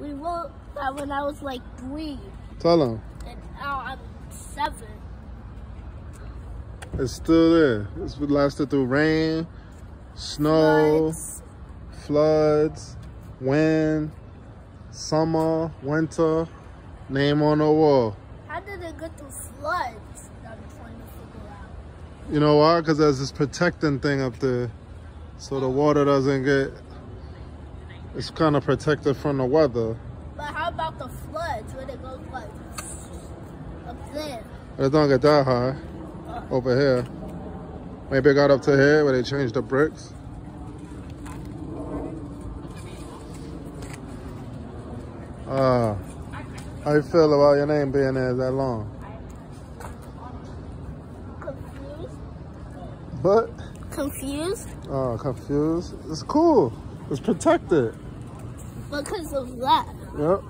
We wrote that when I was like three, Tell them. and now I'm seven. It's still there. It's lasted through rain, snow, Floods. floods, wind, summer, winter. Name on the wall. How did it get through floods? I'm trying to figure out. You know why? Because there's this protecting thing up there. So the water doesn't get... It's kind of protected from the weather. But how about the floods when it goes like up there? It don't get that high over here. Maybe it got up to here where they changed the bricks. Ah, how you feel about your name being there that long? Confused? What? Confused? Oh, confused. It's cool. It's protected. Because of that. Yep.